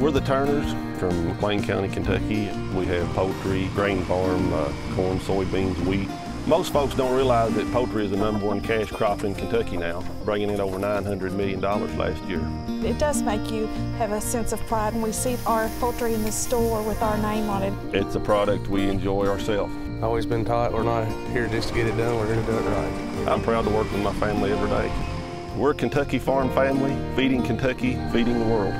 We're the Turners from McLean County, Kentucky. We have poultry, grain farm, uh, corn, soybeans, wheat. Most folks don't realize that poultry is the number one cash crop in Kentucky now, bringing in over $900 million last year. It does make you have a sense of pride when we see our poultry in the store with our name on it. It's a product we enjoy ourselves. Always been taught we're not here just to get it done, we're here to do it right. I'm proud to work with my family every day. We're a Kentucky farm family, feeding Kentucky, feeding the world.